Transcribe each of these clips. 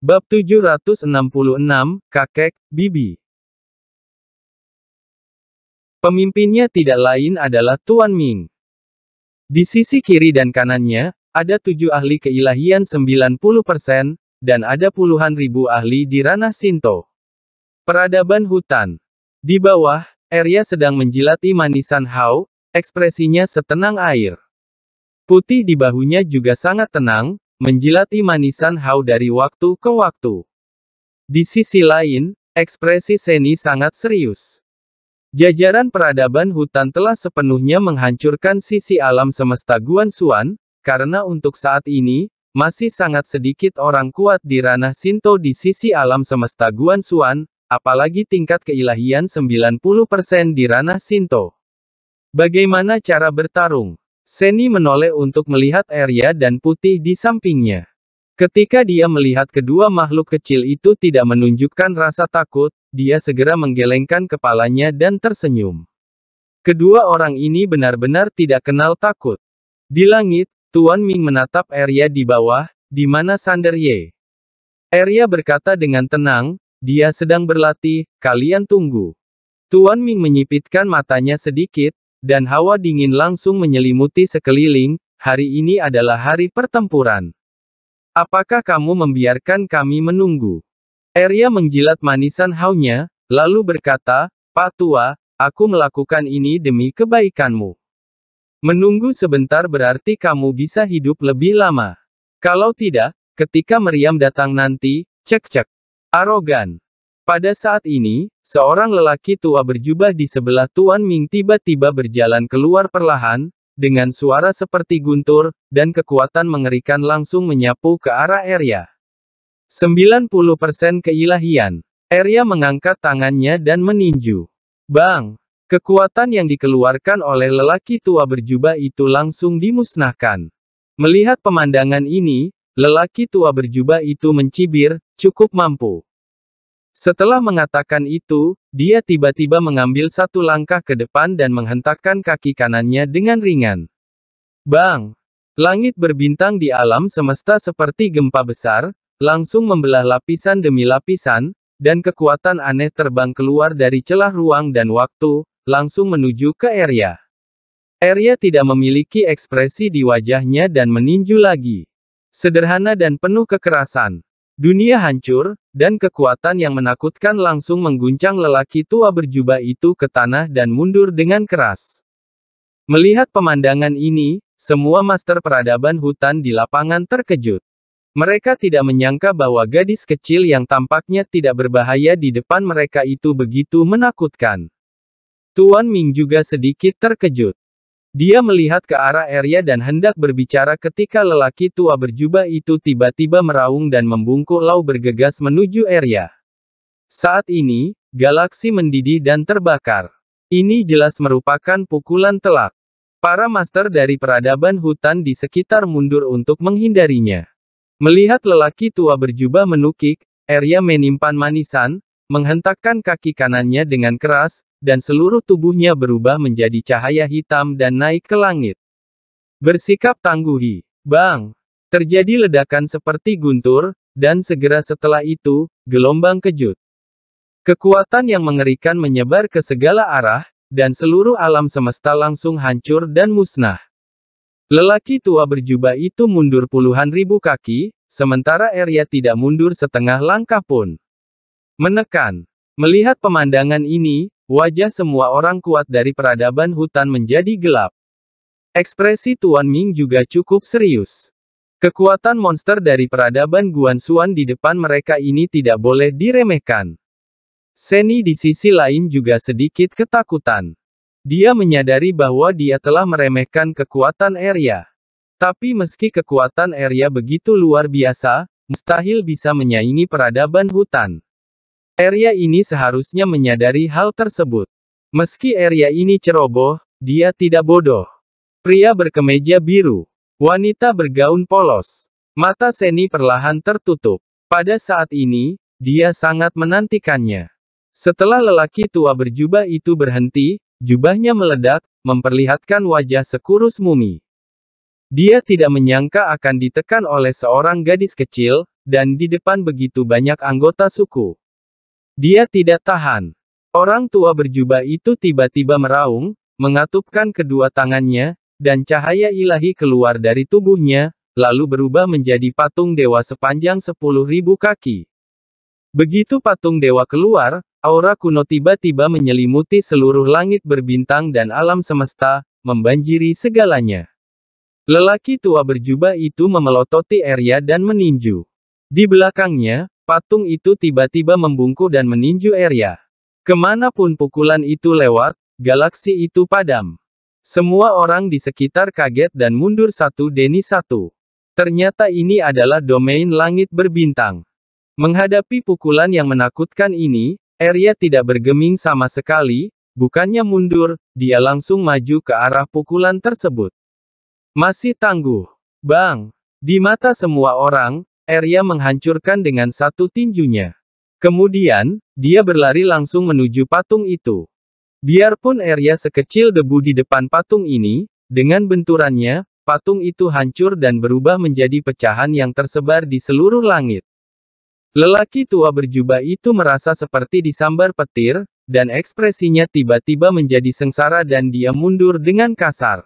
Bab 766, Kakek, Bibi. Pemimpinnya tidak lain adalah Tuan Ming. Di sisi kiri dan kanannya, ada tujuh ahli keilahian 90%, dan ada puluhan ribu ahli di ranah Sinto. Peradaban hutan. Di bawah, Arya sedang menjilati manisan Hao, ekspresinya setenang air. Putih di bahunya juga sangat tenang, menjilati manisan Hao dari waktu ke waktu. Di sisi lain, ekspresi Seni sangat serius. Jajaran peradaban hutan telah sepenuhnya menghancurkan sisi alam semesta Guan Xuan, karena untuk saat ini, masih sangat sedikit orang kuat di ranah Sinto di sisi alam semesta Guan Xuan, apalagi tingkat keilahian 90% di ranah Sinto. Bagaimana cara bertarung? Seni menoleh untuk melihat Arya dan Putih di sampingnya. Ketika dia melihat kedua makhluk kecil itu tidak menunjukkan rasa takut, dia segera menggelengkan kepalanya dan tersenyum. Kedua orang ini benar-benar tidak kenal takut. Di langit, Tuan Ming menatap Arya di bawah, di mana Sander Ye. Arya berkata dengan tenang, dia sedang berlatih, kalian tunggu. Tuan Ming menyipitkan matanya sedikit, dan hawa dingin langsung menyelimuti sekeliling, hari ini adalah hari pertempuran. Apakah kamu membiarkan kami menunggu? Arya menjilat manisan haunya, lalu berkata, Pak Tua, aku melakukan ini demi kebaikanmu. Menunggu sebentar berarti kamu bisa hidup lebih lama. Kalau tidak, ketika meriam datang nanti, cek-cek. Arogan. Pada saat ini, seorang lelaki tua berjubah di sebelah Tuan Ming tiba-tiba berjalan keluar perlahan, dengan suara seperti guntur, dan kekuatan mengerikan langsung menyapu ke arah Arya. 90% keilahian. Arya mengangkat tangannya dan meninju. Bang! Kekuatan yang dikeluarkan oleh lelaki tua berjubah itu langsung dimusnahkan. Melihat pemandangan ini, lelaki tua berjubah itu mencibir, cukup mampu. Setelah mengatakan itu, dia tiba-tiba mengambil satu langkah ke depan dan menghentakkan kaki kanannya dengan ringan. Bang! Langit berbintang di alam semesta seperti gempa besar, langsung membelah lapisan demi lapisan, dan kekuatan aneh terbang keluar dari celah ruang dan waktu, langsung menuju ke Arya. Arya tidak memiliki ekspresi di wajahnya dan meninju lagi. Sederhana dan penuh kekerasan. Dunia hancur, dan kekuatan yang menakutkan langsung mengguncang lelaki tua berjubah itu ke tanah dan mundur dengan keras. Melihat pemandangan ini, semua master peradaban hutan di lapangan terkejut. Mereka tidak menyangka bahwa gadis kecil yang tampaknya tidak berbahaya di depan mereka itu begitu menakutkan. Tuan Ming juga sedikit terkejut. Dia melihat ke arah Arya dan hendak berbicara ketika lelaki tua berjubah itu tiba-tiba meraung dan membungkuk lau bergegas menuju Arya. Saat ini, galaksi mendidih dan terbakar. Ini jelas merupakan pukulan telak. Para master dari peradaban hutan di sekitar mundur untuk menghindarinya. Melihat lelaki tua berjubah menukik, Arya menimpan manisan, menghentakkan kaki kanannya dengan keras, dan seluruh tubuhnya berubah menjadi cahaya hitam dan naik ke langit. Bersikap tangguhi. Bang! Terjadi ledakan seperti guntur, dan segera setelah itu, gelombang kejut. Kekuatan yang mengerikan menyebar ke segala arah, dan seluruh alam semesta langsung hancur dan musnah. Lelaki tua berjubah itu mundur puluhan ribu kaki, sementara Arya tidak mundur setengah langkah pun. Menekan. Melihat pemandangan ini, wajah semua orang kuat dari peradaban hutan menjadi gelap. Ekspresi Tuan Ming juga cukup serius. Kekuatan monster dari peradaban Guan Xuan di depan mereka ini tidak boleh diremehkan. Seni di sisi lain juga sedikit ketakutan. Dia menyadari bahwa dia telah meremehkan kekuatan Arya. Tapi meski kekuatan Arya begitu luar biasa, mustahil bisa menyaingi peradaban hutan. Area ini seharusnya menyadari hal tersebut. Meski area ini ceroboh, dia tidak bodoh. Pria berkemeja biru. Wanita bergaun polos. Mata Seni perlahan tertutup. Pada saat ini, dia sangat menantikannya. Setelah lelaki tua berjubah itu berhenti, jubahnya meledak, memperlihatkan wajah sekurus mumi. Dia tidak menyangka akan ditekan oleh seorang gadis kecil, dan di depan begitu banyak anggota suku. Dia tidak tahan. Orang tua berjubah itu tiba-tiba meraung, mengatupkan kedua tangannya, dan cahaya ilahi keluar dari tubuhnya, lalu berubah menjadi patung dewa sepanjang sepuluh ribu kaki. Begitu patung dewa keluar, aura kuno tiba-tiba menyelimuti seluruh langit berbintang dan alam semesta, membanjiri segalanya. Lelaki tua berjubah itu memelototi Arya dan meninju. Di belakangnya, patung itu tiba-tiba membungkuk dan meninju Arya. Ke mana pun pukulan itu lewat, galaksi itu padam. Semua orang di sekitar kaget dan mundur satu demi satu. Ternyata ini adalah domain langit berbintang. Menghadapi pukulan yang menakutkan ini, Arya tidak bergeming sama sekali, bukannya mundur, dia langsung maju ke arah pukulan tersebut. Masih tangguh. Bang! Di mata semua orang, Arya menghancurkan dengan satu tinjunya. Kemudian, dia berlari langsung menuju patung itu. Biarpun Arya sekecil debu di depan patung ini, dengan benturannya, patung itu hancur dan berubah menjadi pecahan yang tersebar di seluruh langit. Lelaki tua berjubah itu merasa seperti disambar petir, dan ekspresinya tiba-tiba menjadi sengsara dan dia mundur dengan kasar.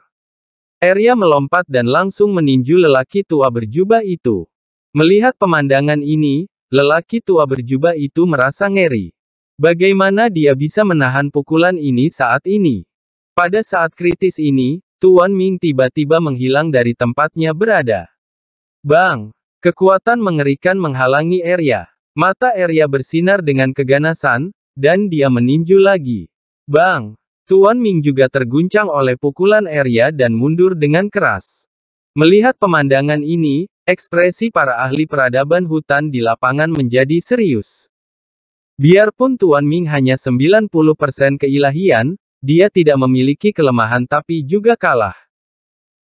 Arya melompat dan langsung meninju lelaki tua berjubah itu. Melihat pemandangan ini, lelaki tua berjubah itu merasa ngeri. Bagaimana dia bisa menahan pukulan ini saat ini? Pada saat kritis ini, Tuan Ming tiba-tiba menghilang dari tempatnya berada. Bang! Kekuatan mengerikan menghalangi Arya. Mata Arya bersinar dengan keganasan, dan dia meninju lagi. Bang! Tuan Ming juga terguncang oleh pukulan Arya dan mundur dengan keras. Melihat pemandangan ini, ekspresi para ahli peradaban hutan di lapangan menjadi serius. Biarpun Tuan Ming hanya 90% keilahian, dia tidak memiliki kelemahan tapi juga kalah.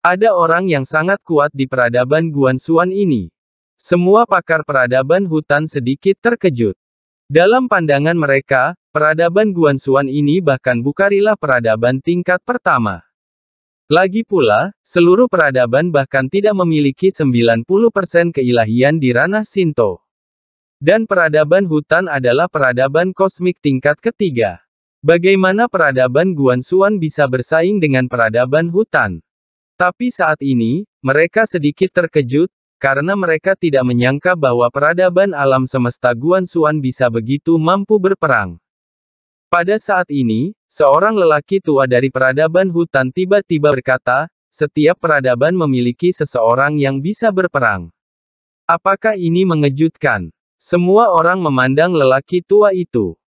Ada orang yang sangat kuat di peradaban Guansuan ini. Semua pakar peradaban hutan sedikit terkejut. Dalam pandangan mereka, Peradaban Guansuan ini bahkan bukarilah peradaban tingkat pertama. Lagi pula, seluruh peradaban bahkan tidak memiliki 90% keilahian di ranah Sinto. Dan peradaban hutan adalah peradaban kosmik tingkat ketiga. Bagaimana peradaban Guansuan bisa bersaing dengan peradaban hutan? Tapi saat ini, mereka sedikit terkejut, karena mereka tidak menyangka bahwa peradaban alam semesta Guansuan bisa begitu mampu berperang. Pada saat ini, seorang lelaki tua dari peradaban hutan tiba-tiba berkata, setiap peradaban memiliki seseorang yang bisa berperang. Apakah ini mengejutkan? Semua orang memandang lelaki tua itu.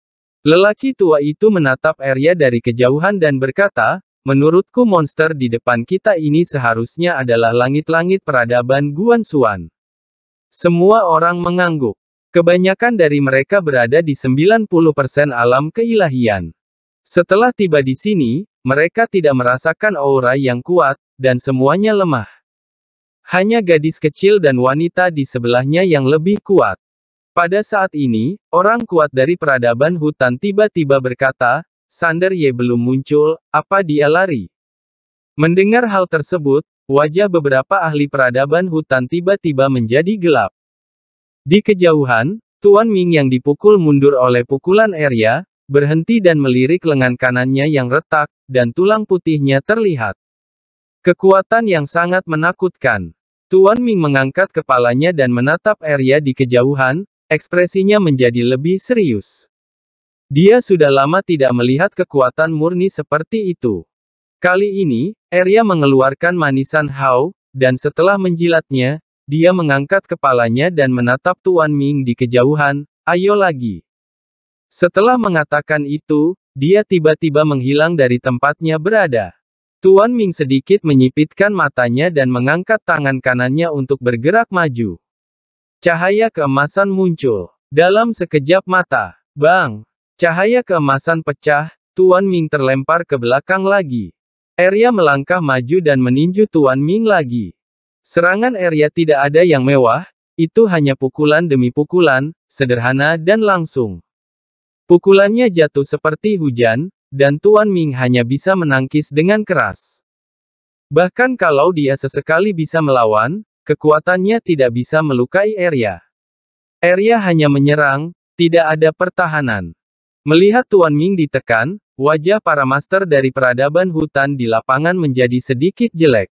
Lelaki tua itu menatap Arya dari kejauhan dan berkata, menurutku monster di depan kita ini seharusnya adalah langit-langit peradaban Guansuan. Semua orang mengangguk. Kebanyakan dari mereka berada di 90% alam keilahian. Setelah tiba di sini, mereka tidak merasakan aura yang kuat, dan semuanya lemah. Hanya gadis kecil dan wanita di sebelahnya yang lebih kuat. Pada saat ini, orang kuat dari peradaban hutan tiba-tiba berkata, Sander Ye belum muncul, apa dia lari? Mendengar hal tersebut, wajah beberapa ahli peradaban hutan tiba-tiba menjadi gelap. Di kejauhan, Tuan Ming yang dipukul mundur oleh pukulan Arya, berhenti dan melirik lengan kanannya yang retak, dan tulang putihnya terlihat. Kekuatan yang sangat menakutkan. Tuan Ming mengangkat kepalanya dan menatap Arya di kejauhan, ekspresinya menjadi lebih serius. Dia sudah lama tidak melihat kekuatan murni seperti itu. Kali ini, Arya mengeluarkan manisan Hao, dan setelah menjilatnya, dia mengangkat kepalanya dan menatap Tuan Ming di kejauhan, ayo lagi. Setelah mengatakan itu, dia tiba-tiba menghilang dari tempatnya berada. Tuan Ming sedikit menyipitkan matanya dan mengangkat tangan kanannya untuk bergerak maju. Cahaya keemasan muncul. Dalam sekejap mata, bang! Cahaya keemasan pecah, Tuan Ming terlempar ke belakang lagi. Arya melangkah maju dan meninju Tuan Ming lagi. Serangan Arya tidak ada yang mewah, itu hanya pukulan demi pukulan, sederhana dan langsung. Pukulannya jatuh seperti hujan, dan Tuan Ming hanya bisa menangkis dengan keras. Bahkan kalau dia sesekali bisa melawan, kekuatannya tidak bisa melukai Arya. Arya hanya menyerang, tidak ada pertahanan. Melihat Tuan Ming ditekan, wajah para master dari peradaban hutan di lapangan menjadi sedikit jelek.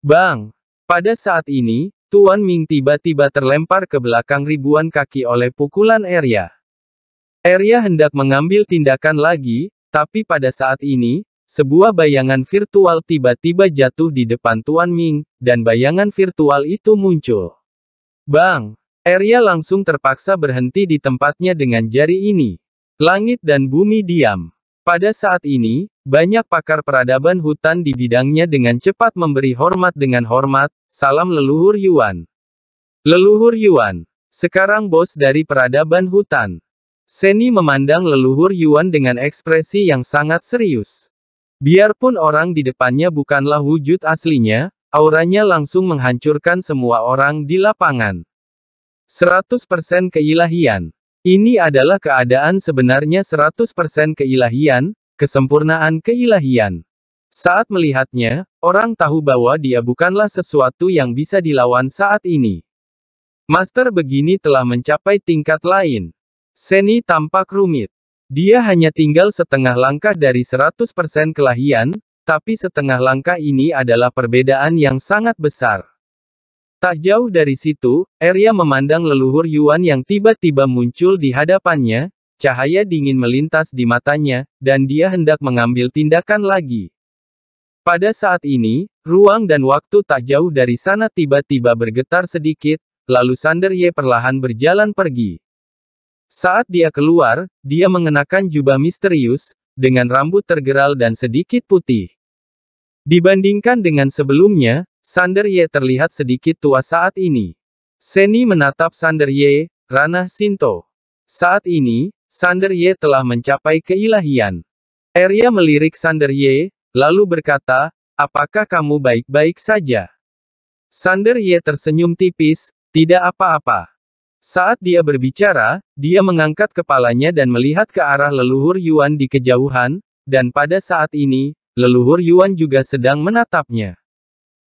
Bang! Pada saat ini, Tuan Ming tiba-tiba terlempar ke belakang ribuan kaki oleh pukulan Arya. Arya hendak mengambil tindakan lagi, tapi pada saat ini, sebuah bayangan virtual tiba-tiba jatuh di depan Tuan Ming, dan bayangan virtual itu muncul. Bang! Arya langsung terpaksa berhenti di tempatnya dengan jari ini. Langit dan bumi diam. Pada saat ini, banyak pakar peradaban hutan di bidangnya dengan cepat memberi hormat dengan hormat, salam leluhur Yuan. Leluhur Yuan. Sekarang bos dari peradaban hutan. Seni memandang leluhur Yuan dengan ekspresi yang sangat serius. Biarpun orang di depannya bukanlah wujud aslinya, auranya langsung menghancurkan semua orang di lapangan. 100% keilahian. Ini adalah keadaan sebenarnya 100% keilahian, kesempurnaan keilahian. Saat melihatnya, orang tahu bahwa dia bukanlah sesuatu yang bisa dilawan saat ini. Master begini telah mencapai tingkat lain. Seni tampak rumit. Dia hanya tinggal setengah langkah dari 100% kelahian, tapi setengah langkah ini adalah perbedaan yang sangat besar. Tak jauh dari situ, Arya memandang leluhur Yuan yang tiba-tiba muncul di hadapannya, cahaya dingin melintas di matanya, dan dia hendak mengambil tindakan lagi. Pada saat ini, ruang dan waktu tak jauh dari sana tiba-tiba bergetar sedikit, lalu Sander Ye perlahan berjalan pergi. Saat dia keluar, dia mengenakan jubah misterius, dengan rambut tergeral dan sedikit putih. Dibandingkan dengan sebelumnya, Sander Ye terlihat sedikit tua saat ini. Seni menatap Sander Ye, ranah Sinto. Saat ini, Sander Ye telah mencapai keilahian. Arya melirik Sander Ye, lalu berkata, apakah kamu baik-baik saja? Sander Ye tersenyum tipis, tidak apa-apa. Saat dia berbicara, dia mengangkat kepalanya dan melihat ke arah leluhur Yuan di kejauhan, dan pada saat ini, leluhur Yuan juga sedang menatapnya.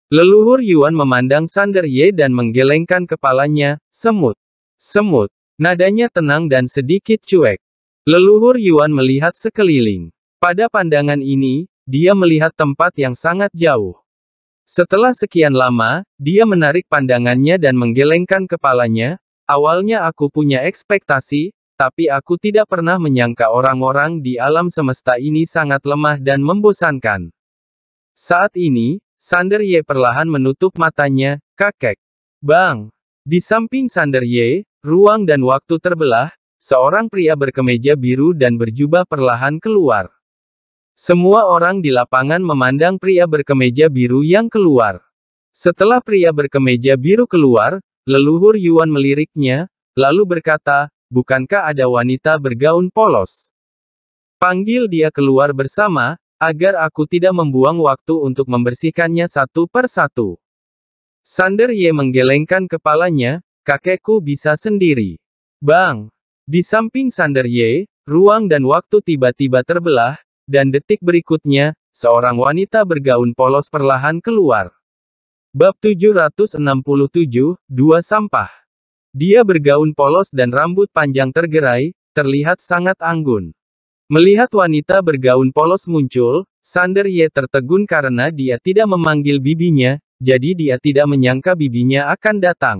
Leluhur Yuan memandang Sander Ye dan menggelengkan kepalanya, semut. Semut. Nadanya tenang dan sedikit cuek. Leluhur Yuan melihat sekeliling. Pada pandangan ini, dia melihat tempat yang sangat jauh. Setelah sekian lama, dia menarik pandangannya dan menggelengkan kepalanya, Awalnya aku punya ekspektasi, tapi aku tidak pernah menyangka orang-orang di alam semesta ini sangat lemah dan membosankan. Saat ini, Sander Ye perlahan menutup matanya, kakek. Bang! Di samping Sander Ye, ruang dan waktu terbelah, seorang pria berkemeja biru dan berjubah perlahan keluar. Semua orang di lapangan memandang pria berkemeja biru yang keluar. Setelah pria berkemeja biru keluar, Leluhur Yuan meliriknya, lalu berkata, bukankah ada wanita bergaun polos? Panggil dia keluar bersama, agar aku tidak membuang waktu untuk membersihkannya satu per satu. Sander Ye menggelengkan kepalanya, kakekku bisa sendiri. Bang! Di samping Sander Ye, ruang dan waktu tiba-tiba terbelah, dan detik berikutnya, seorang wanita bergaun polos perlahan keluar. Bab 767, Dua Sampah. Dia bergaun polos dan rambut panjang tergerai, terlihat sangat anggun. Melihat wanita bergaun polos muncul, Sander Ye tertegun karena dia tidak memanggil bibinya, jadi dia tidak menyangka bibinya akan datang.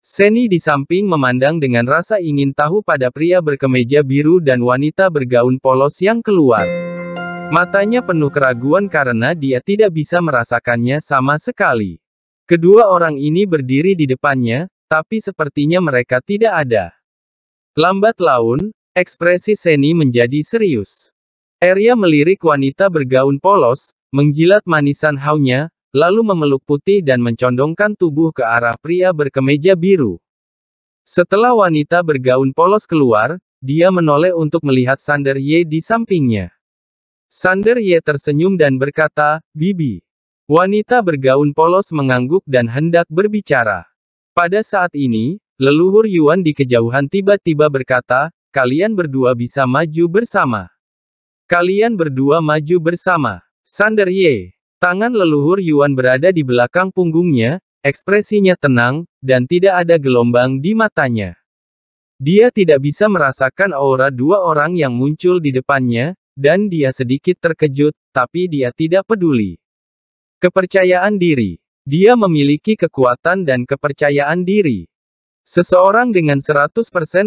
Seni di samping memandang dengan rasa ingin tahu pada pria berkemeja biru dan wanita bergaun polos yang keluar. Matanya penuh keraguan karena dia tidak bisa merasakannya sama sekali. Kedua orang ini berdiri di depannya, tapi sepertinya mereka tidak ada. Lambat laun, ekspresi Seni menjadi serius. Arya melirik wanita bergaun polos, mengjilat manisan haunya, lalu memeluk putih dan mencondongkan tubuh ke arah pria berkemeja biru. Setelah wanita bergaun polos keluar, dia menoleh untuk melihat Sander Ye di sampingnya. Sander Ye tersenyum dan berkata, Bibi. Wanita bergaun polos mengangguk dan hendak berbicara. Pada saat ini, leluhur Yuan di kejauhan tiba-tiba berkata, kalian berdua bisa maju bersama. Kalian berdua maju bersama. Sander Ye. Tangan leluhur Yuan berada di belakang punggungnya, ekspresinya tenang, dan tidak ada gelombang di matanya. Dia tidak bisa merasakan aura dua orang yang muncul di depannya, dan dia sedikit terkejut, tapi dia tidak peduli. Kepercayaan diri. Dia memiliki kekuatan dan kepercayaan diri. Seseorang dengan 100%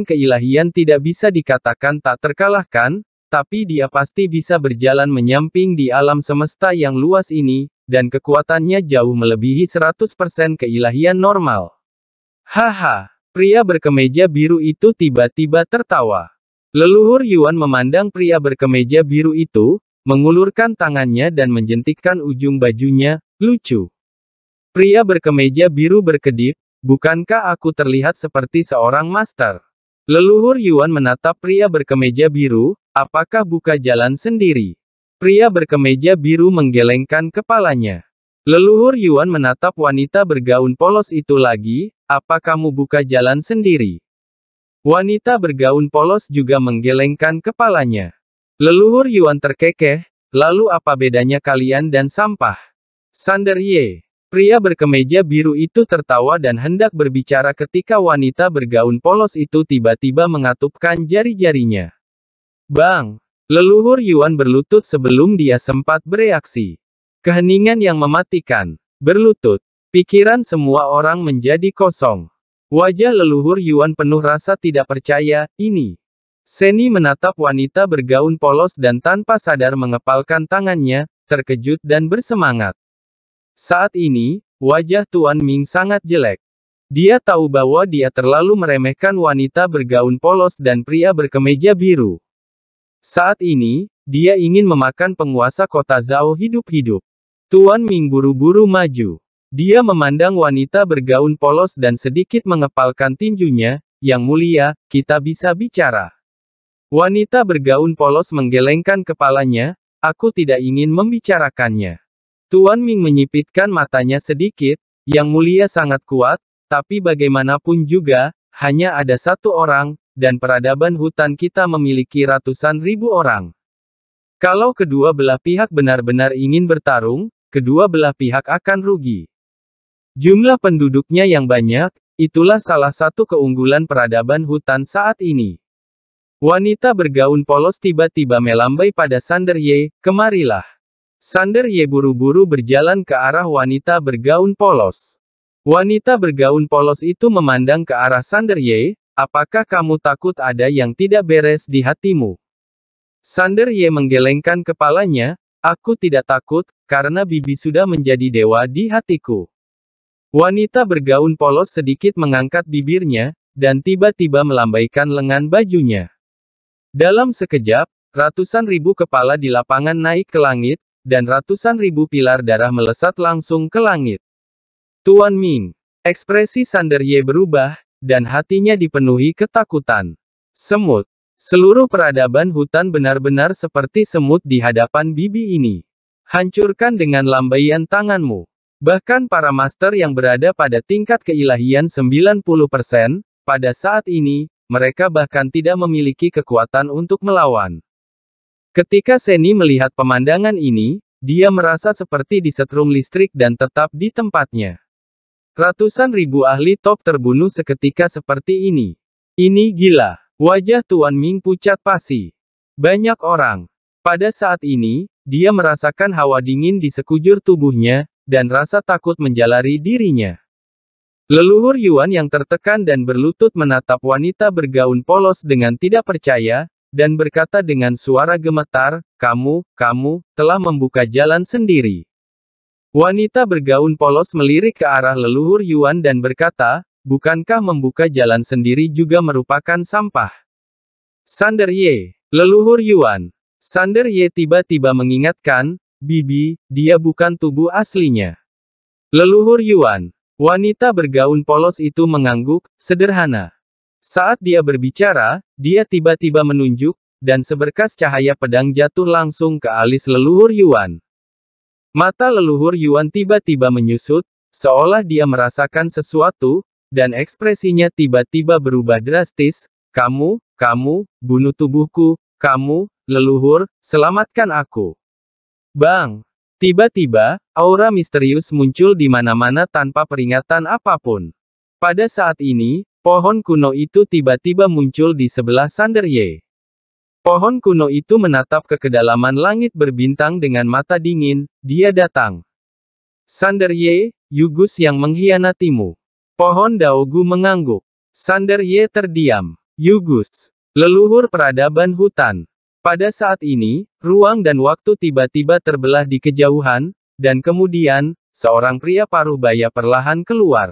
keilahian tidak bisa dikatakan tak terkalahkan, tapi dia pasti bisa berjalan menyamping di alam semesta yang luas ini, dan kekuatannya jauh melebihi 100% keilahian normal. Haha, pria berkemeja biru itu tiba-tiba tertawa. Leluhur Yuan memandang pria berkemeja biru itu, mengulurkan tangannya dan menjentikkan ujung bajunya, lucu. Pria berkemeja biru berkedip, bukankah aku terlihat seperti seorang master? Leluhur Yuan menatap pria berkemeja biru, apakah buka jalan sendiri? Pria berkemeja biru menggelengkan kepalanya. Leluhur Yuan menatap wanita bergaun polos itu lagi, apa kamu buka jalan sendiri? Wanita bergaun polos juga menggelengkan kepalanya. Leluhur Yuan terkekeh, lalu apa bedanya kalian dan sampah? Sander Ye. Pria berkemeja biru itu tertawa dan hendak berbicara ketika wanita bergaun polos itu tiba-tiba mengatupkan jari-jarinya. Bang! Leluhur Yuan berlutut sebelum dia sempat bereaksi. Keheningan yang mematikan. Berlutut. Pikiran semua orang menjadi kosong. Wajah leluhur Yuan penuh rasa tidak percaya, ini. Seni menatap wanita bergaun polos dan tanpa sadar mengepalkan tangannya, terkejut dan bersemangat. Saat ini, wajah Tuan Ming sangat jelek. Dia tahu bahwa dia terlalu meremehkan wanita bergaun polos dan pria berkemeja biru. Saat ini, dia ingin memakan penguasa kota Zhao hidup-hidup. Tuan Ming buru-buru maju. Dia memandang wanita bergaun polos dan sedikit mengepalkan tinjunya, yang mulia, kita bisa bicara. Wanita bergaun polos menggelengkan kepalanya, aku tidak ingin membicarakannya. Tuan Ming menyipitkan matanya sedikit, yang mulia sangat kuat, tapi bagaimanapun juga, hanya ada satu orang, dan peradaban hutan kita memiliki ratusan ribu orang. Kalau kedua belah pihak benar-benar ingin bertarung, kedua belah pihak akan rugi. Jumlah penduduknya yang banyak, itulah salah satu keunggulan peradaban hutan saat ini. Wanita bergaun polos tiba-tiba melambai pada Sander Ye, kemarilah. Sander Ye buru-buru berjalan ke arah wanita bergaun polos. Wanita bergaun polos itu memandang ke arah Sander Ye, apakah kamu takut ada yang tidak beres di hatimu? Sander Ye menggelengkan kepalanya, aku tidak takut, karena bibi sudah menjadi dewa di hatiku. Wanita bergaun polos sedikit mengangkat bibirnya, dan tiba-tiba melambaikan lengan bajunya. Dalam sekejap, ratusan ribu kepala di lapangan naik ke langit, dan ratusan ribu pilar darah melesat langsung ke langit. Tuan Ming. Ekspresi Sander Ye berubah, dan hatinya dipenuhi ketakutan. Semut. Seluruh peradaban hutan benar-benar seperti semut di hadapan bibi ini. Hancurkan dengan lambaian tanganmu. Bahkan para master yang berada pada tingkat keilahian 90%, pada saat ini, mereka bahkan tidak memiliki kekuatan untuk melawan. Ketika Seni melihat pemandangan ini, dia merasa seperti disetrum listrik dan tetap di tempatnya. Ratusan ribu ahli top terbunuh seketika seperti ini. Ini gila. Wajah Tuan Ming pucat pasi. Banyak orang. Pada saat ini, dia merasakan hawa dingin di sekujur tubuhnya, dan rasa takut menjalari dirinya. Leluhur Yuan yang tertekan dan berlutut menatap wanita bergaun polos dengan tidak percaya, dan berkata dengan suara gemetar, kamu, kamu, telah membuka jalan sendiri. Wanita bergaun polos melirik ke arah leluhur Yuan dan berkata, bukankah membuka jalan sendiri juga merupakan sampah? Sander Ye, leluhur Yuan. Sander Ye tiba-tiba mengingatkan, Bibi, dia bukan tubuh aslinya. Leluhur Yuan. Wanita bergaun polos itu mengangguk, sederhana. Saat dia berbicara, dia tiba-tiba menunjuk, dan seberkas cahaya pedang jatuh langsung ke alis leluhur Yuan. Mata leluhur Yuan tiba-tiba menyusut, seolah dia merasakan sesuatu, dan ekspresinya tiba-tiba berubah drastis, kamu, kamu, bunuh tubuhku, kamu, leluhur, selamatkan aku. Bang! Tiba-tiba, aura misterius muncul di mana-mana tanpa peringatan apa pun. Pada saat ini, pohon kuno itu tiba-tiba muncul di sebelah Sander Ye. Pohon kuno itu menatap ke kedalaman langit berbintang dengan mata dingin, dia datang. Sander Ye, Yugus yang mengkhianatimu. Pohon Daogu mengangguk. Sander Ye terdiam. Yugus, leluhur peradaban hutan. Pada saat ini, ruang dan waktu tiba-tiba terbelah di kejauhan, dan kemudian, seorang pria paruh baya perlahan keluar.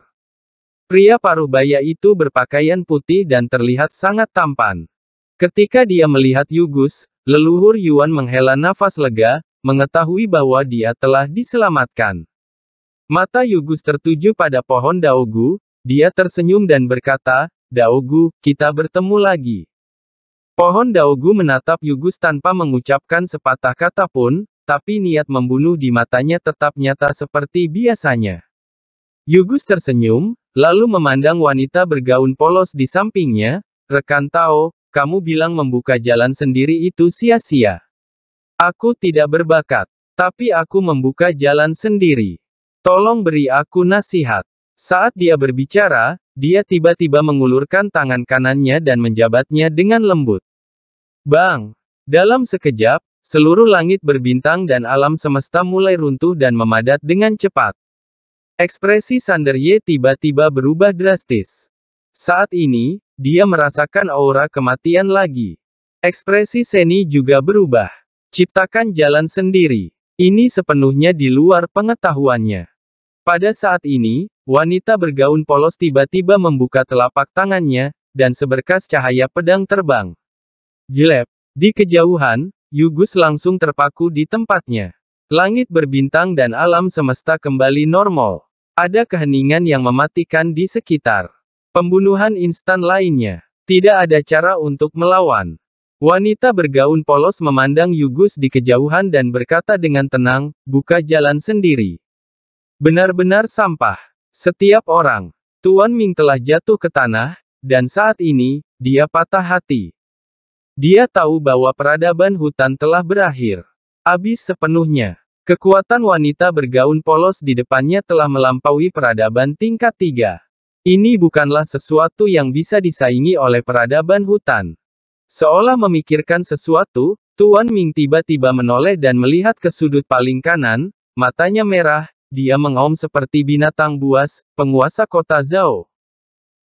Pria paruh baya itu berpakaian putih dan terlihat sangat tampan. Ketika dia melihat Yugus, leluhur Yuan menghela nafas lega, mengetahui bahwa dia telah diselamatkan. Mata Yugus tertuju pada pohon Daogu, dia tersenyum dan berkata, Daogu, kita bertemu lagi. Pohon Daogu menatap Yugus tanpa mengucapkan sepatah kata pun, tapi niat membunuh di matanya tetap nyata seperti biasanya. Yugus tersenyum, lalu memandang wanita bergaun polos di sampingnya, rekan Tao, kamu bilang membuka jalan sendiri itu sia-sia. Aku tidak berbakat, tapi aku membuka jalan sendiri. Tolong beri aku nasihat. Saat dia berbicara, dia tiba-tiba mengulurkan tangan kanannya dan menjabatnya dengan lembut. Bang! Dalam sekejap, seluruh langit berbintang dan alam semesta mulai runtuh dan memadat dengan cepat. Ekspresi Sander Ye tiba-tiba berubah drastis. Saat ini, dia merasakan aura kematian lagi. Ekspresi Seni juga berubah. Ciptakan jalan sendiri. Ini sepenuhnya di luar pengetahuannya. Pada saat ini, wanita bergaun polos tiba-tiba membuka telapak tangannya, dan seberkas cahaya pedang terbang. Jelep. Di kejauhan, Yugus langsung terpaku di tempatnya. Langit berbintang dan alam semesta kembali normal. Ada keheningan yang mematikan di sekitar. Pembunuhan instan lainnya. Tidak ada cara untuk melawan. Wanita bergaun polos memandang Yugus di kejauhan dan berkata dengan tenang, buka jalan sendiri. Benar-benar sampah. Setiap orang. Tuan Ming telah jatuh ke tanah, dan saat ini, dia patah hati. Dia tahu bahwa peradaban hutan telah berakhir. Habis sepenuhnya. Kekuatan wanita bergaun polos di depannya telah melampaui peradaban tingkat tiga. Ini bukanlah sesuatu yang bisa disaingi oleh peradaban hutan. Seolah memikirkan sesuatu, Tuan Ming tiba-tiba menoleh dan melihat ke sudut paling kanan, matanya merah, dia mengaum seperti binatang buas, penguasa kota Zhao.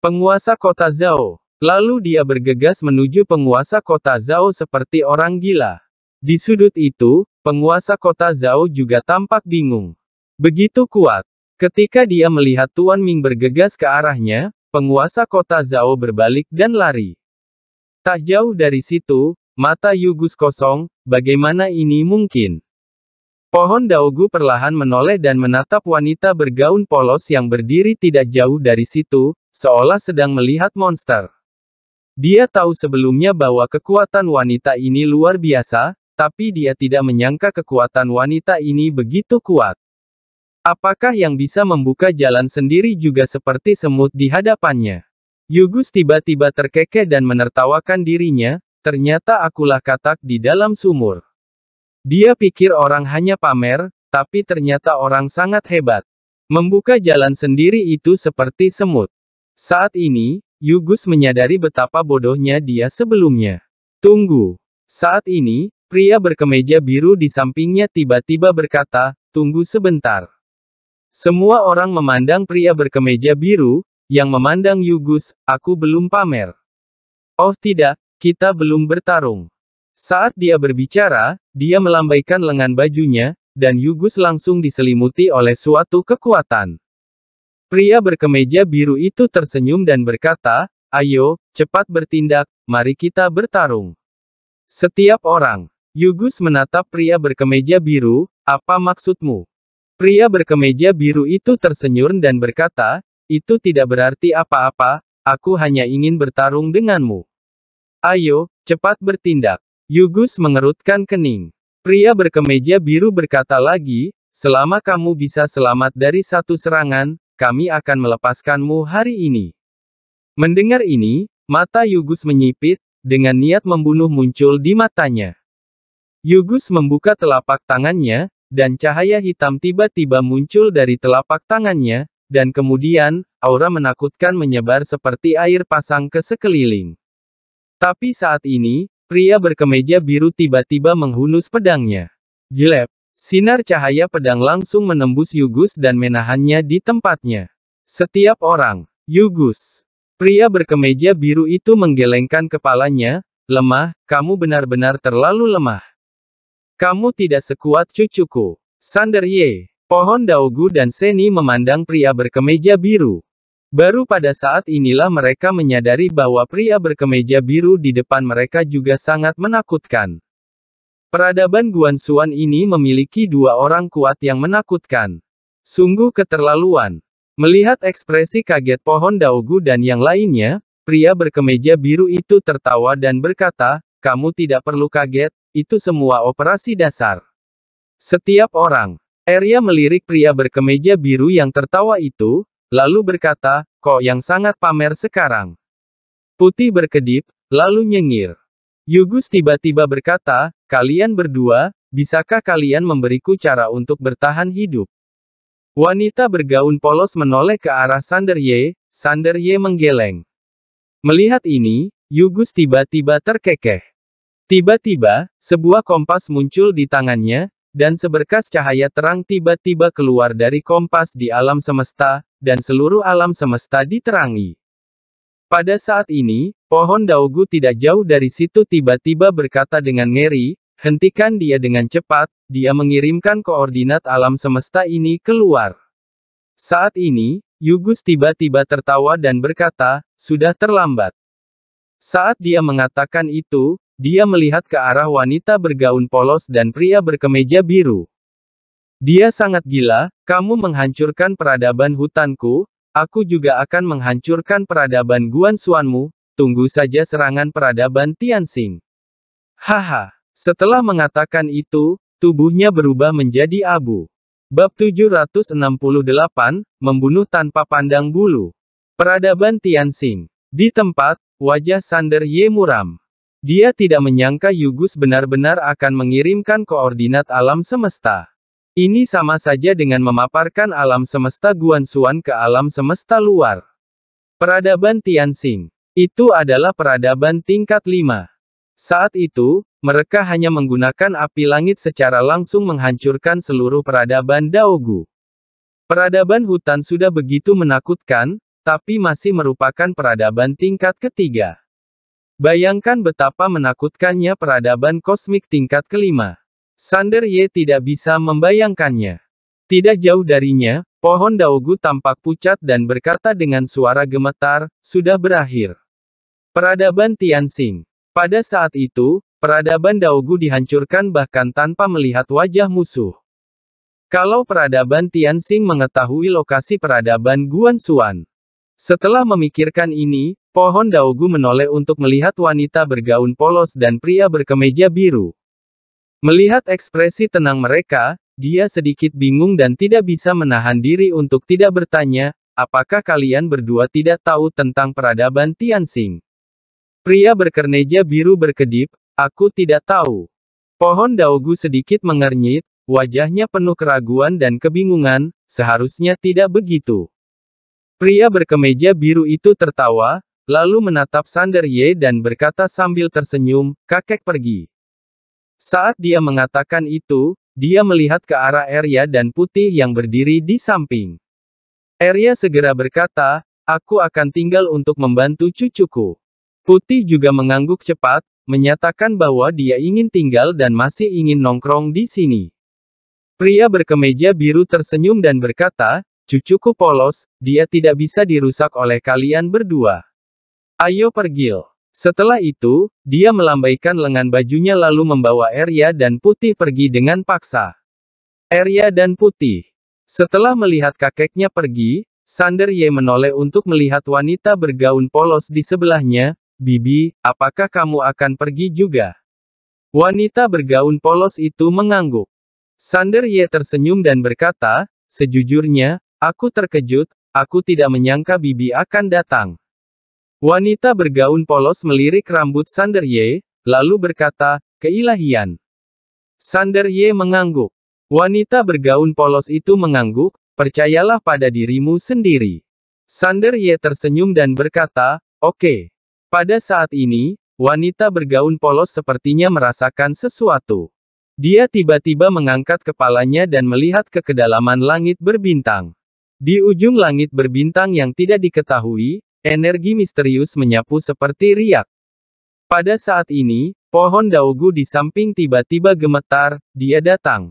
Penguasa kota Zhao. Lalu dia bergegas menuju penguasa kota Zhao seperti orang gila. Di sudut itu, penguasa kota Zhao juga tampak bingung. Begitu kuat. Ketika dia melihat Tuan Ming bergegas ke arahnya, penguasa kota Zhao berbalik dan lari. Tak jauh dari situ, mata Yugus kosong, bagaimana ini mungkin? Pohon daogu perlahan menoleh dan menatap wanita bergaun polos yang berdiri tidak jauh dari situ, seolah sedang melihat monster. Dia tahu sebelumnya bahwa kekuatan wanita ini luar biasa, tapi dia tidak menyangka kekuatan wanita ini begitu kuat. Apakah yang bisa membuka jalan sendiri juga seperti semut di hadapannya? Yugus tiba-tiba terkekeh dan menertawakan dirinya, ternyata akulah katak di dalam sumur. Dia pikir orang hanya pamer, tapi ternyata orang sangat hebat. Membuka jalan sendiri itu seperti semut. Saat ini, Yugus menyadari betapa bodohnya dia sebelumnya. Tunggu. Saat ini, pria berkemeja biru di sampingnya tiba-tiba berkata, tunggu sebentar. Semua orang memandang pria berkemeja biru, yang memandang Yugus, aku belum pamer. Oh tidak, kita belum bertarung. Saat dia berbicara, dia melambaikan lengan bajunya, dan Yugus langsung diselimuti oleh suatu kekuatan. Pria berkemeja biru itu tersenyum dan berkata, Ayo, cepat bertindak, mari kita bertarung. Setiap orang. Yugus menatap pria berkemeja biru, apa maksudmu? Pria berkemeja biru itu tersenyum dan berkata, itu tidak berarti apa-apa, aku hanya ingin bertarung denganmu. Ayo, cepat bertindak. Yugus mengerutkan kening. Pria berkemeja biru berkata lagi, selama kamu bisa selamat dari satu serangan, kami akan melepaskanmu hari ini. Mendengar ini, mata Yugus menyipit, dengan niat membunuh muncul di matanya. Yugus membuka telapak tangannya, dan cahaya hitam tiba-tiba muncul dari telapak tangannya, dan kemudian, aura menakutkan menyebar seperti air pasang ke sekeliling. Tapi saat ini, pria berkemeja biru tiba-tiba menghunus pedangnya. Jelep, sinar cahaya pedang langsung menembus Yugus dan menahannya di tempatnya. Setiap orang, Yugus, pria berkemeja biru itu menggelengkan kepalanya, lemah, kamu benar-benar terlalu lemah. Kamu tidak sekuat cucuku. Sander Ye. Pohon Daogu dan Seni memandang pria berkemeja biru. Baru pada saat inilah mereka menyadari bahwa pria berkemeja biru di depan mereka juga sangat menakutkan. Peradaban Guan ini memiliki dua orang kuat yang menakutkan. Sungguh keterlaluan. Melihat ekspresi kaget pohon Daogu dan yang lainnya, pria berkemeja biru itu tertawa dan berkata, kamu tidak perlu kaget, itu semua operasi dasar. Setiap orang. Arya melirik pria berkemeja biru yang tertawa itu, lalu berkata, kok yang sangat pamer sekarang. Putih berkedip, lalu nyengir. Yugus tiba-tiba berkata, kalian berdua, bisakah kalian memberiku cara untuk bertahan hidup? Wanita bergaun polos menoleh ke arah Sander Ye, Sander Ye menggeleng. Melihat ini, Yugus tiba-tiba terkekeh. Tiba-tiba, sebuah kompas muncul di tangannya, dan seberkas cahaya terang tiba-tiba keluar dari kompas di alam semesta, dan seluruh alam semesta diterangi. Pada saat ini, pohon Daogu tidak jauh dari situ tiba-tiba berkata dengan ngeri, hentikan dia dengan cepat, dia mengirimkan koordinat alam semesta ini keluar. Saat ini, Yugus tiba-tiba tertawa dan berkata, sudah terlambat. Saat dia mengatakan itu, dia melihat ke arah wanita bergaun polos dan pria berkemeja biru. Dia sangat gila, kamu menghancurkan peradaban hutanku, aku juga akan menghancurkan peradaban Guan Suanmu, tunggu saja serangan peradaban Tianxing. Haha, setelah mengatakan itu, tubuhnya berubah menjadi abu. Bab 768, Membunuh tanpa pandang bulu. Peradaban Tianxing. Di tempat, wajah Sander Ye muram. Dia tidak menyangka Yugus benar-benar akan mengirimkan koordinat alam semesta. Ini sama saja dengan memaparkan alam semesta Guansuan ke alam semesta luar. Peradaban Tianxing. Itu adalah peradaban tingkat 5. Saat itu, mereka hanya menggunakan api langit secara langsung menghancurkan seluruh peradaban Daogu. Peradaban hutan sudah begitu menakutkan, tapi masih merupakan peradaban tingkat ketiga. Bayangkan betapa menakutkannya peradaban kosmik tingkat kelima. Sander Ye tidak bisa membayangkannya. Tidak jauh darinya, pohon Daogu tampak pucat dan berkata dengan suara gemetar, sudah berakhir. Peradaban Tianxing. Pada saat itu, peradaban Daogu dihancurkan bahkan tanpa melihat wajah musuh. Kalau peradaban Tianxing mengetahui lokasi peradaban Guansuan. Setelah memikirkan ini, Pohon Daogu menoleh untuk melihat wanita bergaun polos dan pria berkemeja biru. Melihat ekspresi tenang mereka, dia sedikit bingung dan tidak bisa menahan diri untuk tidak bertanya, apakah kalian berdua tidak tahu tentang peradaban Tianxing? Pria berkerneja biru berkedip, aku tidak tahu. Pohon Daogu sedikit mengernyit, wajahnya penuh keraguan dan kebingungan, seharusnya tidak begitu. Pria berkemeja biru itu tertawa, lalu menatap Sander Ye dan berkata sambil tersenyum, kakek pergi. Saat dia mengatakan itu, dia melihat ke arah Arya dan Putih yang berdiri di samping. Arya segera berkata, aku akan tinggal untuk membantu cucuku. Putih juga mengangguk cepat, menyatakan bahwa dia ingin tinggal dan masih ingin nongkrong di sini. Pria berkemeja biru tersenyum dan berkata, cucuku polos, dia tidak bisa dirusak oleh kalian berdua. Ayo pergil. Setelah itu, dia melambaikan lengan bajunya lalu membawa Arya dan Putih pergi dengan paksa. Arya dan Putih. Setelah melihat kakeknya pergi, Sander Ye menoleh untuk melihat wanita bergaun polos di sebelahnya, Bibi, apakah kamu akan pergi juga? Wanita bergaun polos itu mengangguk. Sander Ye tersenyum dan berkata, sejujurnya, aku terkejut, aku tidak menyangka Bibi akan datang. Wanita bergaun polos melirik rambut Sander Ye, lalu berkata, keilahian. Sander Ye mengangguk. Wanita bergaun polos itu mengangguk, percayalah pada dirimu sendiri. Sander Ye tersenyum dan berkata, oke. Pada saat ini, wanita bergaun polos sepertinya merasakan sesuatu. Dia tiba-tiba mengangkat kepalanya dan melihat ke kedalaman langit berbintang. Di ujung langit berbintang yang tidak diketahui, energi misterius menyapu seperti riak. Pada saat ini, pohon daugu di samping tiba-tiba gemetar, dia datang.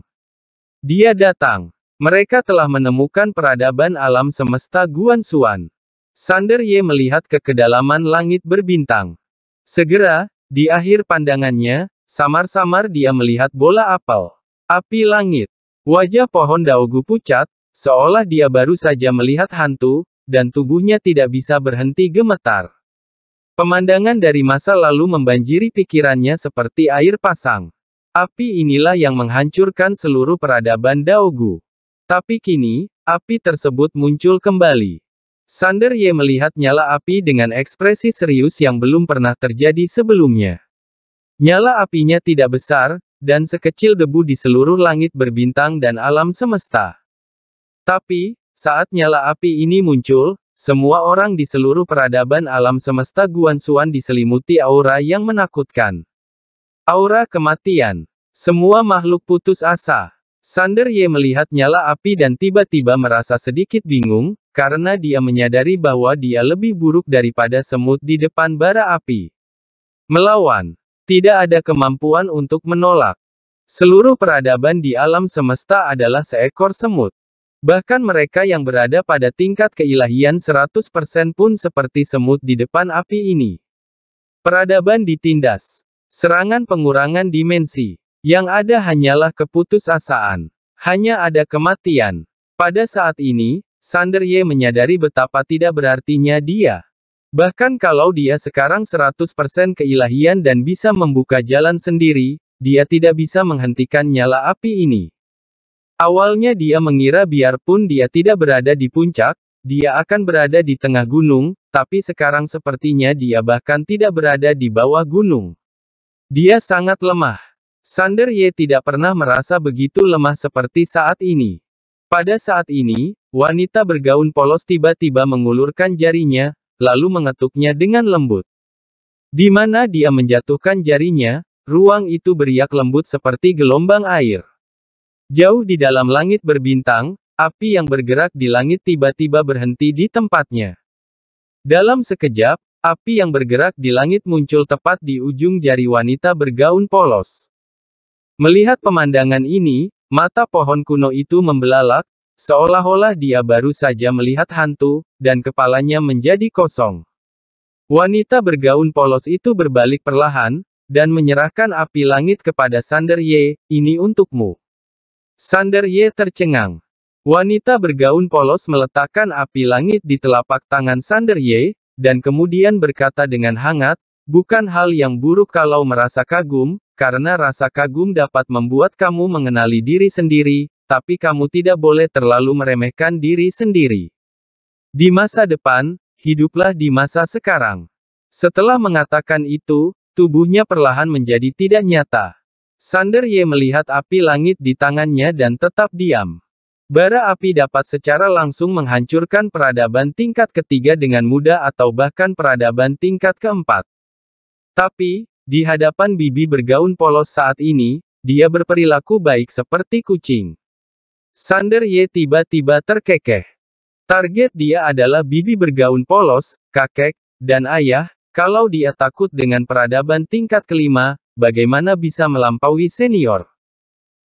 Dia datang. Mereka telah menemukan peradaban alam semesta Guan Xuan. Sander Ye melihat ke kedalaman langit berbintang. Segera, di akhir pandangannya, samar-samar dia melihat bola apel. Api langit. Wajah pohon daugu pucat, seolah dia baru saja melihat hantu, dan tubuhnya tidak bisa berhenti gemetar. Pemandangan dari masa lalu membanjiri pikirannya seperti air pasang. Api inilah yang menghancurkan seluruh peradaban Daogu. Tapi kini, api tersebut muncul kembali. Sander Ye melihat nyala api dengan ekspresi serius yang belum pernah terjadi sebelumnya. Nyala apinya tidak besar, dan sekecil debu di seluruh langit berbintang dan alam semesta. Tapi, saat nyala api ini muncul, semua orang di seluruh peradaban alam semesta Guansuan diselimuti aura yang menakutkan. Aura kematian. Semua makhluk putus asa. Sander Ye melihat nyala api dan tiba-tiba merasa sedikit bingung, karena dia menyadari bahwa dia lebih buruk daripada semut di depan bara api. Melawan. Tidak ada kemampuan untuk menolak. Seluruh peradaban di alam semesta adalah seekor semut. Bahkan mereka yang berada pada tingkat keilahian 100% pun seperti semut di depan api ini. Peradaban ditindas. Serangan pengurangan dimensi. Yang ada hanyalah keputusasaan. Hanya ada kematian. Pada saat ini, Sander Ye menyadari betapa tidak berartinya dia. Bahkan kalau dia sekarang 100% keilahian dan bisa membuka jalan sendiri, dia tidak bisa menghentikan nyala api ini. Awalnya dia mengira biarpun dia tidak berada di puncak, dia akan berada di tengah gunung, tapi sekarang sepertinya dia bahkan tidak berada di bawah gunung. Dia sangat lemah. Sander Ye tidak pernah merasa begitu lemah seperti saat ini. Pada saat ini, wanita bergaun polos tiba-tiba mengulurkan jarinya, lalu mengetuknya dengan lembut. Di mana dia menjatuhkan jarinya, ruang itu beriak lembut seperti gelombang air. Jauh di dalam langit berbintang, api yang bergerak di langit tiba-tiba berhenti di tempatnya. Dalam sekejap, Api yang bergerak di langit muncul tepat di ujung jari wanita bergaun polos. Melihat pemandangan ini, mata pohon kuno itu membelalak, seolah-olah dia baru saja melihat hantu, dan kepalanya menjadi kosong. Wanita bergaun polos itu berbalik perlahan, dan menyerahkan api langit kepada Sander Ye, ini untukmu. Sander Ye tercengang. Wanita bergaun polos meletakkan api langit di telapak tangan Sander Ye, dan kemudian berkata dengan hangat, bukan hal yang buruk kalau merasa kagum, karena rasa kagum dapat membuat kamu mengenali diri sendiri, tapi kamu tidak boleh terlalu meremehkan diri sendiri. Di masa depan, hiduplah di masa sekarang. Setelah mengatakan itu, tubuhnya perlahan menjadi tidak nyata. Sander Ye melihat api langit di tangannya dan tetap diam. Bara api dapat secara langsung menghancurkan peradaban tingkat ketiga dengan mudah atau bahkan peradaban tingkat keempat. Tapi, di hadapan bibi bergaun polos saat ini, dia berperilaku baik seperti kucing. Sander Ye tiba-tiba terkekeh. Target dia adalah bibi bergaun polos, kakek, dan ayah, kalau dia takut dengan peradaban tingkat kelima, bagaimana bisa melampaui senior?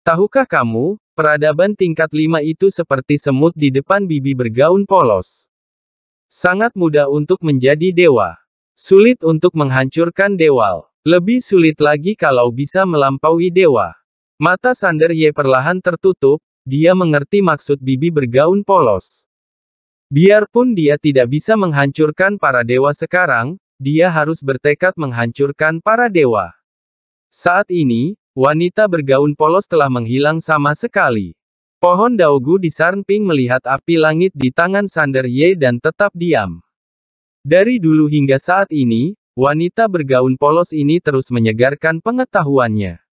Tahukah kamu, Peradaban tingkat 5 itu seperti semut di depan bibi bergaun polos. Sangat mudah untuk menjadi dewa. Sulit untuk menghancurkan dewal. Lebih sulit lagi kalau bisa melampaui dewa. Mata Sander Ye perlahan tertutup, dia mengerti maksud bibi bergaun polos. Biarpun dia tidak bisa menghancurkan para dewa sekarang, dia harus bertekad menghancurkan para dewa. Saat ini, Wanita bergaun polos telah menghilang sama sekali. Pohon daugu di Sarnping melihat api langit di tangan Sander Ye dan tetap diam. Dari dulu hingga saat ini, wanita bergaun polos ini terus menyegarkan pengetahuannya.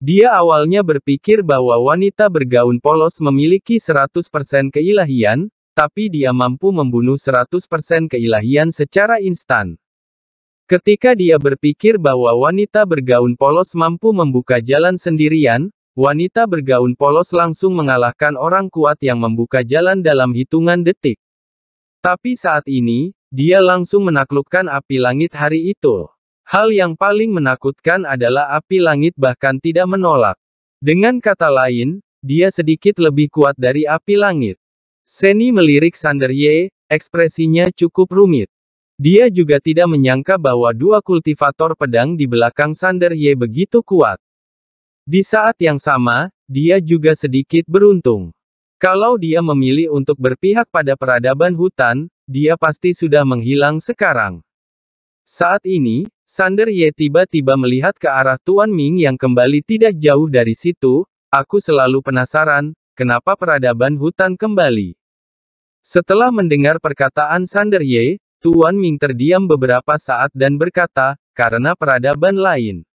Dia awalnya berpikir bahwa wanita bergaun polos memiliki 100% keilahian, tapi dia mampu membunuh 100% keilahian secara instan. Ketika dia berpikir bahwa wanita bergaun polos mampu membuka jalan sendirian, wanita bergaun polos langsung mengalahkan orang kuat yang membuka jalan dalam hitungan detik. Tapi saat ini, dia langsung menaklukkan api langit hari itu. Hal yang paling menakutkan adalah api langit bahkan tidak menolak. Dengan kata lain, dia sedikit lebih kuat dari api langit. Seni melirik Sander Ye, ekspresinya cukup rumit. Dia juga tidak menyangka bahwa dua kultivator pedang di belakang Sander Ye begitu kuat. Di saat yang sama, dia juga sedikit beruntung. Kalau dia memilih untuk berpihak pada peradaban hutan, dia pasti sudah menghilang sekarang. Saat ini, Sander Ye tiba-tiba melihat ke arah Tuan Ming yang kembali tidak jauh dari situ, aku selalu penasaran, kenapa peradaban hutan kembali. Setelah mendengar perkataan Sander Ye, Tuan Ming terdiam beberapa saat dan berkata, karena peradaban lain.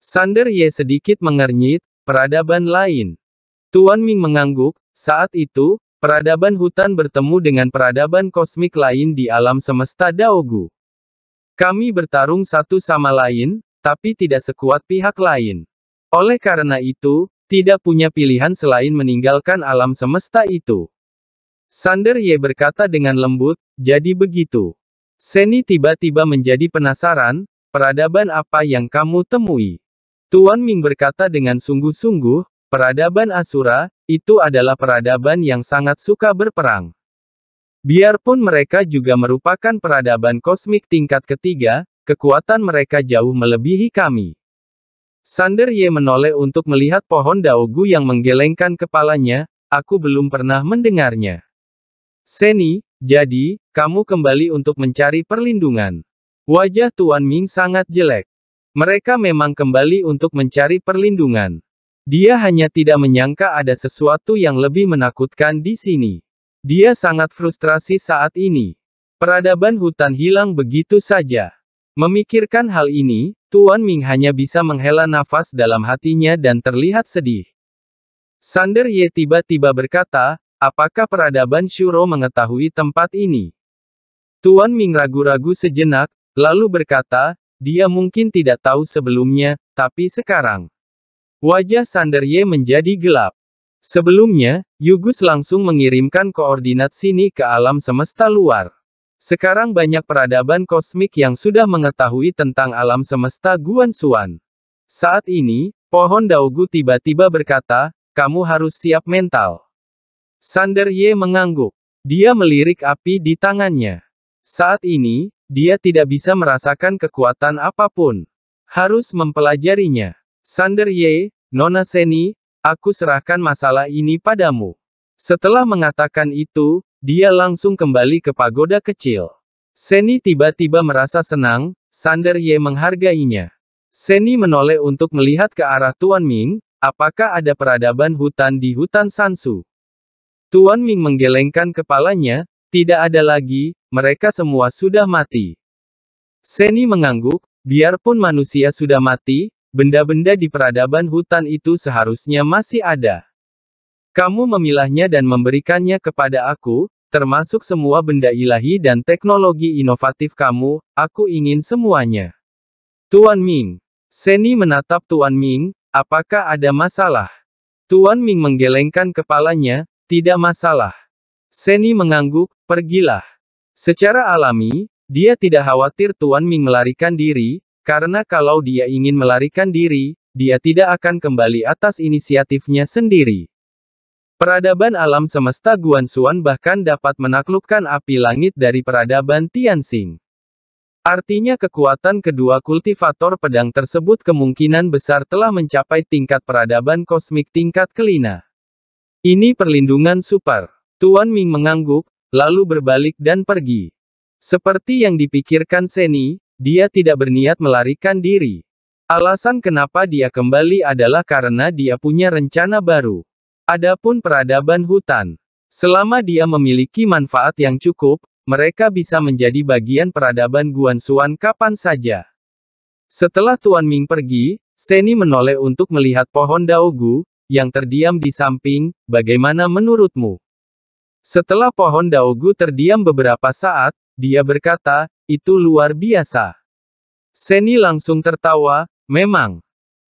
Sander Ye sedikit mengernyit, peradaban lain. Tuan Ming mengangguk, saat itu, peradaban hutan bertemu dengan peradaban kosmik lain di alam semesta Daogu. Kami bertarung satu sama lain, tapi tidak sekuat pihak lain. Oleh karena itu, tidak punya pilihan selain meninggalkan alam semesta itu. Sander Ye berkata dengan lembut, jadi begitu. Seni tiba-tiba menjadi penasaran, peradaban apa yang kamu temui? Tuan Ming berkata dengan sungguh-sungguh, peradaban Asura, itu adalah peradaban yang sangat suka berperang. Biarpun mereka juga merupakan peradaban kosmik tingkat ketiga, kekuatan mereka jauh melebihi kami. Sander Ye menoleh untuk melihat pohon daogu yang menggelengkan kepalanya, aku belum pernah mendengarnya. Seni, jadi, kamu kembali untuk mencari perlindungan. Wajah Tuan Ming sangat jelek. Mereka memang kembali untuk mencari perlindungan. Dia hanya tidak menyangka ada sesuatu yang lebih menakutkan di sini. Dia sangat frustrasi saat ini. Peradaban hutan hilang begitu saja. Memikirkan hal ini, Tuan Ming hanya bisa menghela nafas dalam hatinya dan terlihat sedih. Sander Ye tiba-tiba berkata, apakah peradaban Shuro mengetahui tempat ini? Tuan Ming ragu-ragu sejenak, lalu berkata, dia mungkin tidak tahu sebelumnya, tapi sekarang. Wajah Sander Ye menjadi gelap. Sebelumnya, Yugus langsung mengirimkan koordinat sini ke alam semesta luar. Sekarang banyak peradaban kosmik yang sudah mengetahui tentang alam semesta Guan Xuan. Saat ini, pohon Daogu tiba-tiba berkata, kamu harus siap mental. Sander Ye mengangguk. Dia melirik api di tangannya. Saat ini, dia tidak bisa merasakan kekuatan apa pun. Harus mempelajarinya. Sander Ye, Nona Seni, Aku serahkan masalah ini padamu. Setelah mengatakan itu, dia langsung kembali ke pagoda kecil. Seni tiba-tiba merasa senang, Sander Ye menghargainya. Seni menoleh untuk melihat ke arah Tuan Ming, apakah ada peradaban hutan di hutan Sansu. Tuan Ming menggelengkan kepalanya, tidak ada lagi, mereka semua sudah mati. Seni mengangguk, biarpun manusia sudah mati, Benda-benda di peradaban hutan itu seharusnya masih ada. Kamu memilahnya dan memberikannya kepada aku, termasuk semua benda ilahi dan teknologi inovatif kamu, aku ingin semuanya. Tuan Ming. Seni menatap Tuan Ming, apakah ada masalah? Tuan Ming menggelengkan kepalanya, tidak masalah. Seni mengangguk, pergilah. Secara alami, dia tidak khawatir Tuan Ming melarikan diri, karena kalau dia ingin melarikan diri, dia tidak akan kembali atas inisiatifnya sendiri. Peradaban alam semesta Guansuan bahkan dapat menaklukkan api langit dari peradaban Tianxing. Artinya kekuatan kedua kultivator pedang tersebut kemungkinan besar telah mencapai tingkat peradaban kosmik tingkat kelina. Ini perlindungan super. Tuan Ming mengangguk, lalu berbalik dan pergi. Seperti yang dipikirkan Seni, dia tidak berniat melarikan diri. Alasan kenapa dia kembali adalah karena dia punya rencana baru. Adapun peradaban hutan, selama dia memiliki manfaat yang cukup, mereka bisa menjadi bagian peradaban Guan Xuan kapan saja. Setelah Tuan Ming pergi, Seni menoleh untuk melihat pohon daogu, yang terdiam di samping, bagaimana menurutmu? Setelah pohon daogu terdiam beberapa saat, dia berkata, itu luar biasa. Seni langsung tertawa, memang.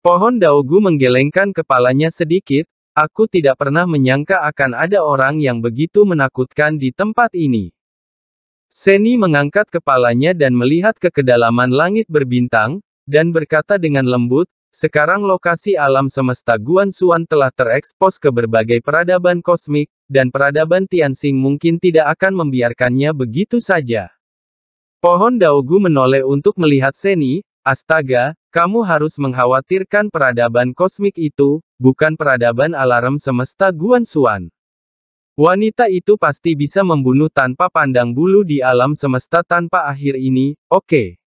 Pohon daogu menggelengkan kepalanya sedikit, aku tidak pernah menyangka akan ada orang yang begitu menakutkan di tempat ini. Seni mengangkat kepalanya dan melihat ke kedalaman langit berbintang, dan berkata dengan lembut, sekarang lokasi alam semesta Guan Xuan telah terekspos ke berbagai peradaban kosmik, dan peradaban Tianxing mungkin tidak akan membiarkannya begitu saja. Pohon Daogu menoleh untuk melihat Seni, astaga, kamu harus mengkhawatirkan peradaban kosmik itu, bukan peradaban alarm semesta Guan Xuan. Wanita itu pasti bisa membunuh tanpa pandang bulu di alam semesta tanpa akhir ini, oke. Okay.